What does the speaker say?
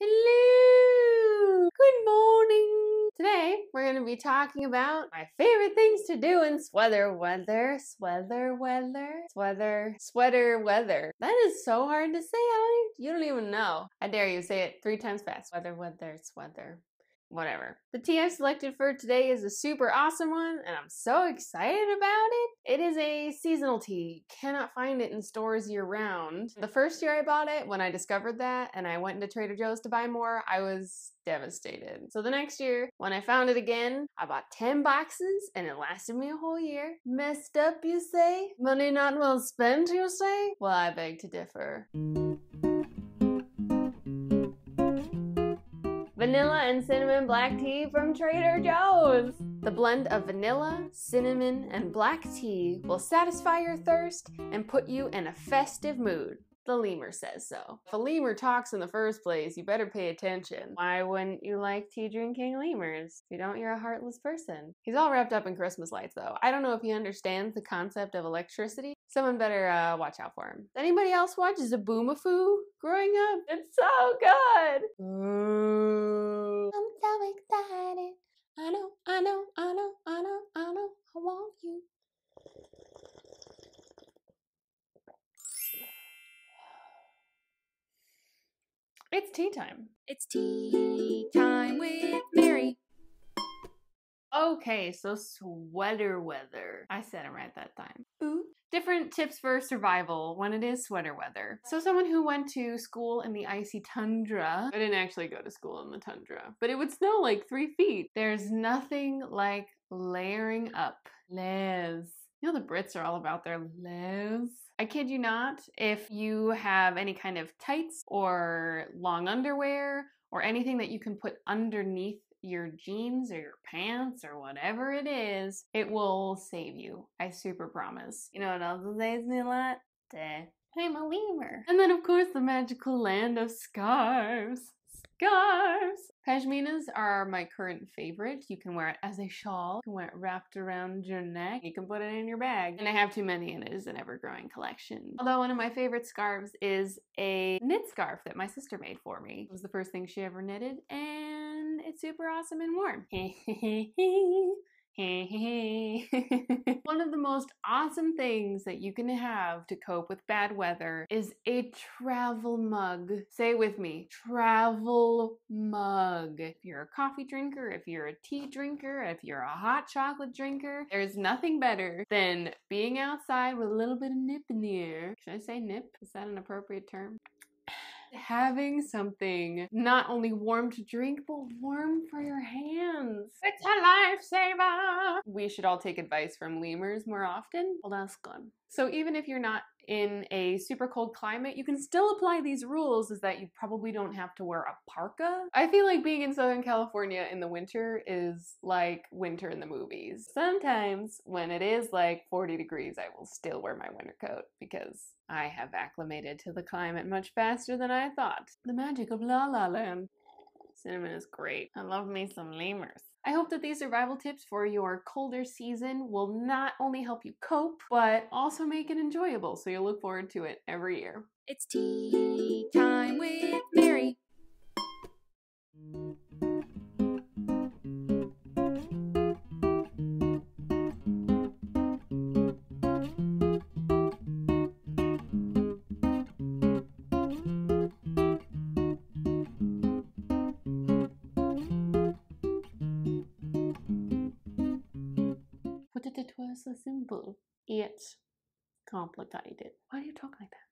Hello! Good morning! Today, we're going to be talking about my favorite things to do in sweater weather. Sweater weather? Sweater. Sweater weather. That is so hard to say. You don't even know. I dare you say it three times fast. Weather, weather, sweater whatever. The tea I selected for today is a super awesome one, and I'm so excited about it. It is a seasonal tea. Cannot find it in stores year round. The first year I bought it, when I discovered that, and I went into Trader Joe's to buy more, I was devastated. So the next year, when I found it again, I bought 10 boxes, and it lasted me a whole year. Messed up, you say? Money not well spent, you say? Well, I beg to differ. Vanilla and cinnamon black tea from Trader Joe's. The blend of vanilla, cinnamon, and black tea will satisfy your thirst and put you in a festive mood. The lemur says so. If a lemur talks in the first place, you better pay attention. Why wouldn't you like tea drinking lemurs? If you don't, you're a heartless person. He's all wrapped up in Christmas lights, though. I don't know if he understands the concept of electricity. Someone better uh, watch out for him. Anybody else watch Zoboomafoo growing up? It's so good! Ooh. I'm so excited. I know, I know, I know, I know, I know, I want you. It's tea time. It's tea time with Mary. Okay, so sweater weather. I said it right that time. Ooh. Different tips for survival when it is sweater weather. So, someone who went to school in the icy tundra, I didn't actually go to school in the tundra, but it would snow like three feet. There's nothing like layering up. Layers. You know, the Brits are all about their layers. I kid you not, if you have any kind of tights or long underwear or anything that you can put underneath your jeans or your pants or whatever it is, it will save you. I super promise. You know what else saves me a lot? Duh. I'm a lemur. And then, of course, the magical land of scarves scarves. Pashminas are my current favorite. You can wear it as a shawl, you can wear it wrapped around your neck, you can put it in your bag. And I have too many and it is an ever growing collection. Although one of my favorite scarves is a knit scarf that my sister made for me. It was the first thing she ever knitted and it's super awesome and warm. One of the most awesome things that you can have to cope with bad weather is a travel mug. Say with me, travel mug. If you're a coffee drinker, if you're a tea drinker, if you're a hot chocolate drinker, there's nothing better than being outside with a little bit of nip in the air. Should I say nip? Is that an appropriate term? Having something not only warm to drink, but warm for your hands. It's a lifesaver. We should all take advice from lemurs more often. Well, that's good. So even if you're not in a super cold climate, you can still apply these rules is that you probably don't have to wear a parka. I feel like being in Southern California in the winter is like winter in the movies. Sometimes when it is like 40 degrees, I will still wear my winter coat because I have acclimated to the climate much faster than I thought. The magic of La La Land. Cinnamon is great. I love me some lemurs. I hope that these survival tips for your colder season will not only help you cope, but also make it enjoyable so you'll look forward to it every year. It's tea time with Mary. It was so simple. It's complicated. Why do you talk like that?